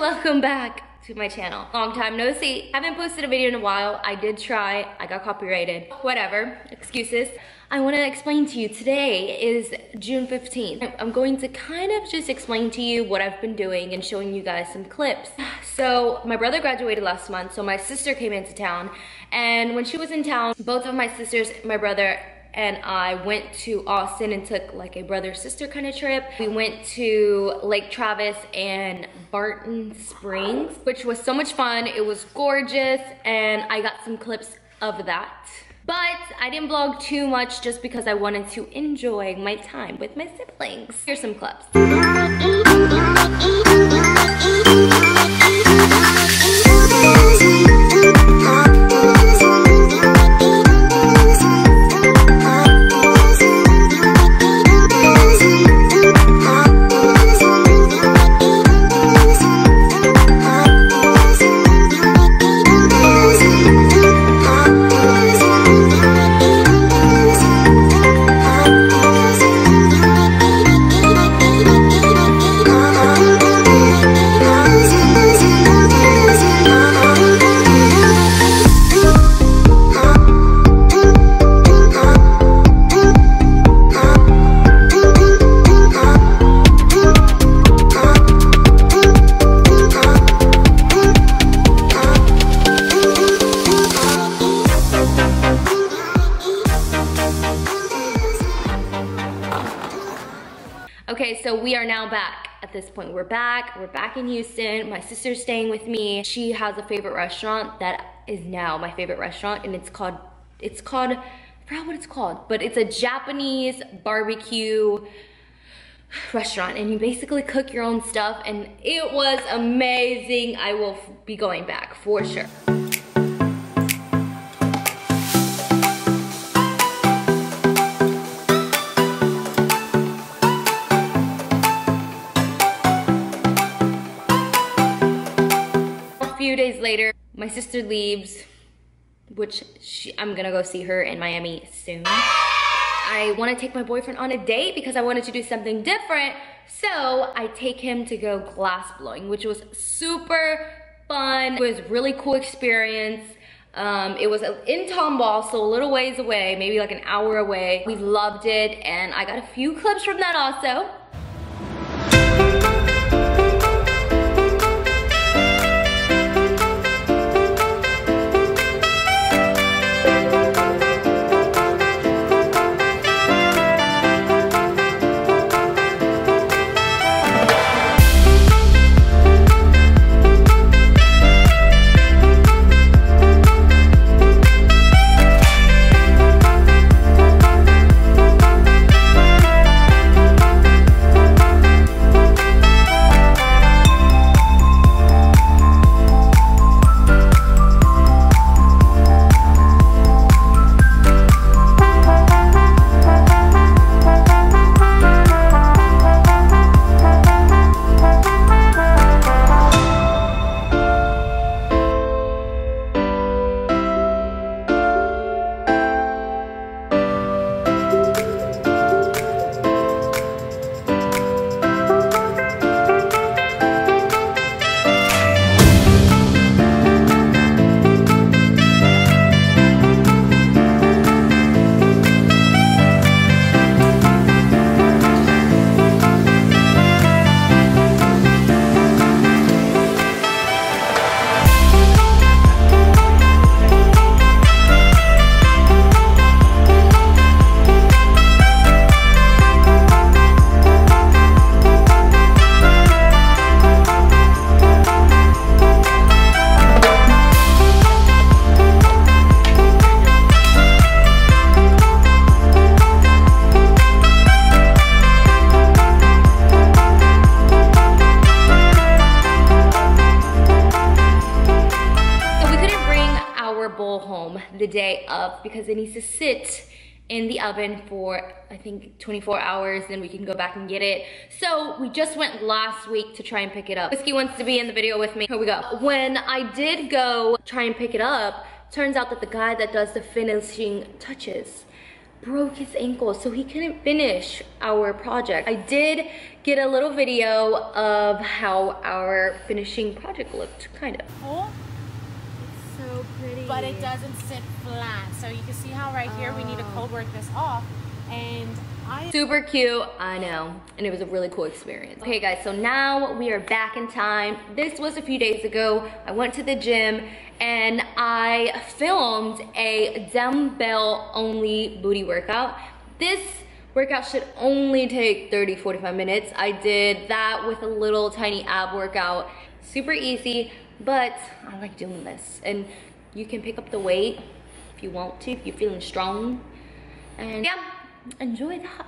welcome back to my channel. Long time no see. Haven't posted a video in a while. I did try, I got copyrighted. Whatever, excuses. I wanna explain to you, today is June 15th. I'm going to kind of just explain to you what I've been doing and showing you guys some clips. So my brother graduated last month, so my sister came into town. And when she was in town, both of my sisters, my brother, and I went to Austin and took like a brother-sister kind of trip. We went to Lake Travis and Barton Springs, which was so much fun. It was gorgeous and I got some clips of that. But I didn't vlog too much just because I wanted to enjoy my time with my siblings. Here's some clips. Okay, so we are now back at this point. We're back, we're back in Houston. My sister's staying with me. She has a favorite restaurant that is now my favorite restaurant and it's called, it's called, I forgot what it's called, but it's a Japanese barbecue restaurant and you basically cook your own stuff and it was amazing. I will be going back for sure. Sister leaves, which she, I'm gonna go see her in Miami soon. I wanna take my boyfriend on a date because I wanted to do something different. So I take him to go glass blowing, which was super fun. It was really cool experience. Um, it was in Tomball, so a little ways away, maybe like an hour away. We loved it, and I got a few clips from that also. The day of because it needs to sit in the oven for I think 24 hours then we can go back and get it. So we just went last week to try and pick it up. Whiskey wants to be in the video with me. Here we go. When I did go try and pick it up turns out that the guy that does the finishing touches broke his ankle, so he couldn't finish our project. I did get a little video of how our finishing project looked, kind of. Oh, so pretty. but it doesn't sit flat. So you can see how right here we need to Oh. cold work this off. And I Super cute, I know. And it was a really cool experience. Okay guys, so now we are back in time. This was a few days ago. I went to the gym and I filmed a dumbbell only booty workout. This workout should only take 30, 45 minutes. I did that with a little tiny ab workout. Super easy, but I like doing this. And you can pick up the weight if you want to, if you're feeling strong. And yeah, enjoy that.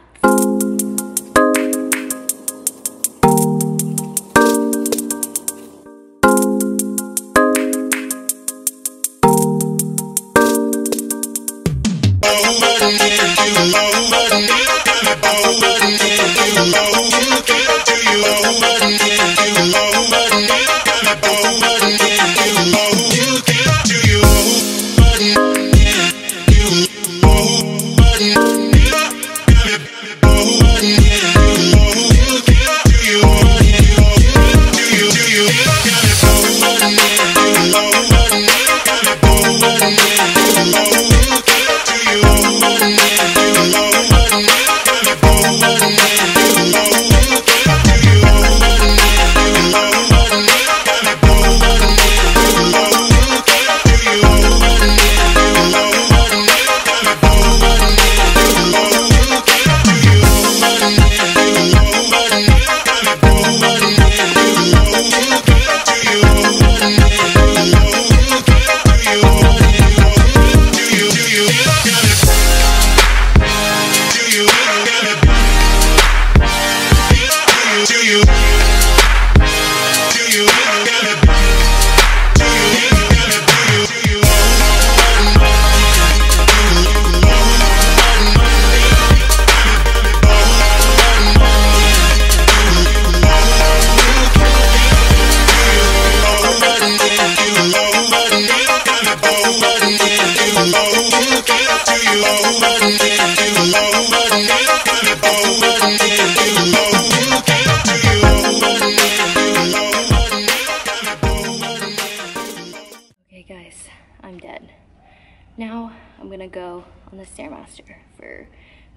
Now I'm gonna go on the Stairmaster for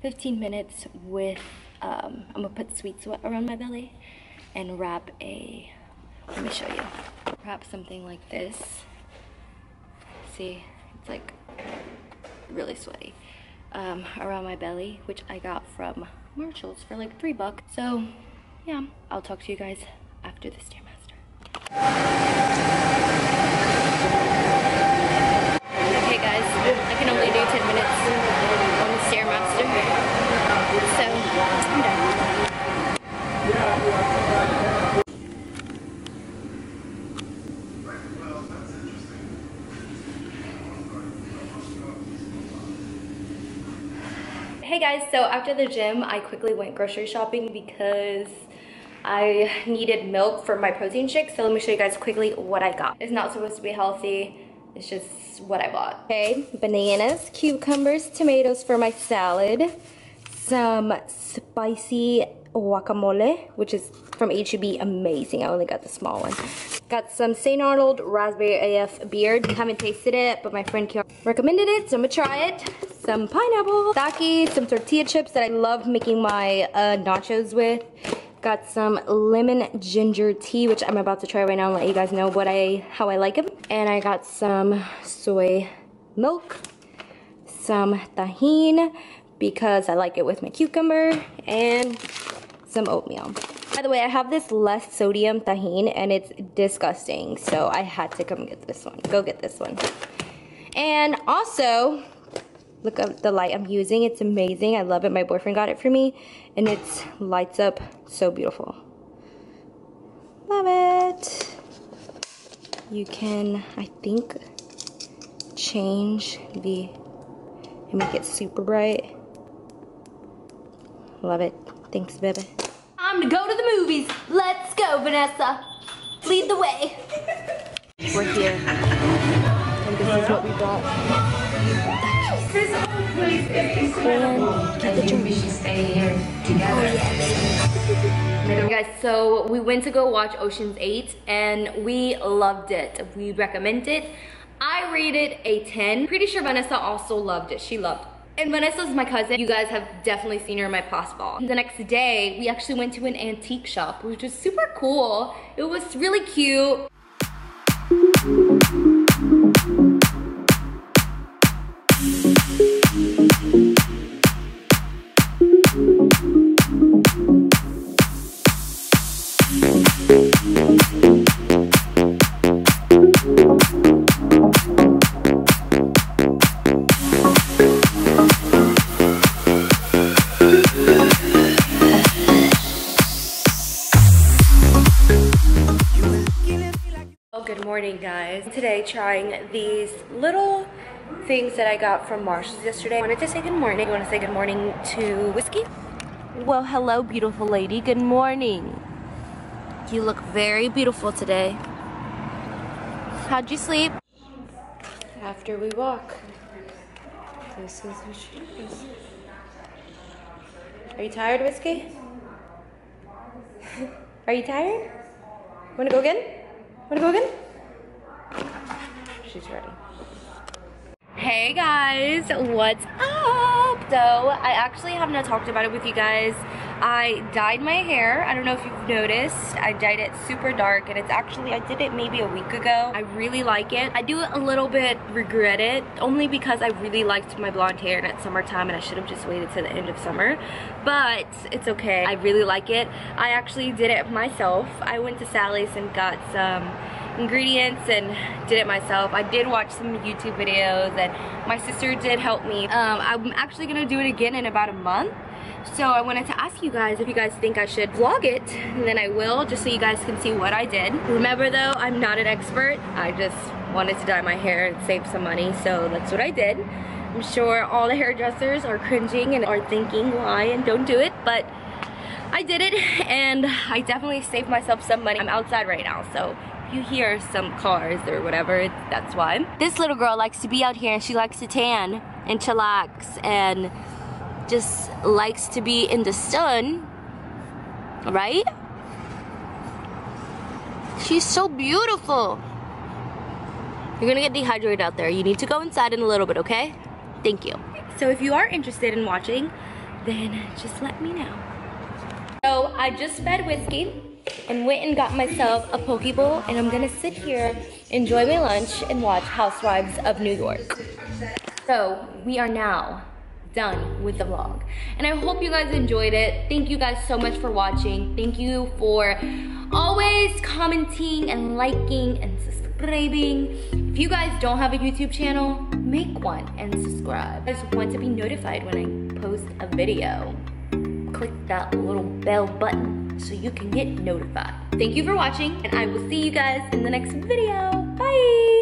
15 minutes with, um, I'm gonna put sweet sweat around my belly and wrap a, let me show you, wrap something like this. See, it's like really sweaty. Um, around my belly, which I got from Marshalls for like three bucks. So yeah, I'll talk to you guys after the Stairmaster. Okay guys, I can only do 10 minutes on the Stairmaster. So, I'm done. Hey guys, so after the gym, I quickly went grocery shopping because I needed milk for my protein shake. So let me show you guys quickly what I got. It's not supposed to be healthy. It's just what I bought. Okay, bananas, cucumbers, tomatoes for my salad, some spicy guacamole, which is from HEB, amazing. I only got the small one. Got some St. Arnold Raspberry AF beard. Haven't tasted it, but my friend Kiara recommended it, so I'm gonna try it. Some pineapple, sake, some tortilla chips that I love making my uh, nachos with. Got some lemon ginger tea, which I'm about to try right now and let you guys know what I how I like them. And I got some soy milk, some tahini because I like it with my cucumber, and some oatmeal. By the way, I have this less sodium tahini and it's disgusting, so I had to come get this one. Go get this one. And also, look at the light I'm using. It's amazing. I love it. My boyfriend got it for me and it lights up so beautiful. Love it. You can, I think, change the, and make it super bright. Love it. Thanks, baby. Time to go to the movies. Let's go, Vanessa. Lead the way. We're here. And this is what we Guys, so we went to go watch Ocean's 8 and we loved it. We recommend it. I rated a 10. Pretty sure Vanessa also loved it. She loved it. And Vanessa's my cousin. You guys have definitely seen her in my past ball. The next day, we actually went to an antique shop, which was super cool. It was really cute. Trying these little things that I got from Marshall's yesterday. I wanted to say good morning. You want to say good morning to Whiskey? Well, hello, beautiful lady. Good morning. You look very beautiful today. How'd you sleep? After we walk. This is what she does. Are you tired, Whiskey? Are you tired? Wanna go again? Wanna go again? She's ready. Hey guys, what's up? So, I actually have not talked about it with you guys. I dyed my hair. I don't know if you've noticed. I dyed it super dark and it's actually, I did it maybe a week ago. I really like it. I do a little bit regret it only because I really liked my blonde hair and it's summertime and I should have just waited to the end of summer. But it's okay. I really like it. I actually did it myself. I went to Sally's and got some ingredients and did it myself. I did watch some YouTube videos and my sister did help me. Um, I'm actually gonna do it again in about a month. So I wanted to ask you guys if you guys think I should vlog it, and then I will, just so you guys can see what I did. Remember though, I'm not an expert. I just wanted to dye my hair and save some money, so that's what I did. I'm sure all the hairdressers are cringing and are thinking why and don't do it, but I did it and I definitely saved myself some money. I'm outside right now, so you hear some cars or whatever, that's why. This little girl likes to be out here and she likes to tan and chillax and just likes to be in the sun, right? She's so beautiful. You're gonna get dehydrated out there. You need to go inside in a little bit, okay? Thank you. So if you are interested in watching, then just let me know. So I just fed Whiskey and went and got myself a poke bowl and I'm gonna sit here, enjoy my lunch, and watch Housewives of New York. So we are now done with the vlog. And I hope you guys enjoyed it. Thank you guys so much for watching. Thank you for always commenting and liking and subscribing. If you guys don't have a YouTube channel, make one and subscribe. I just want to be notified when I post a video. Click that little bell button so you can get notified. Thank you for watching and I will see you guys in the next video. Bye!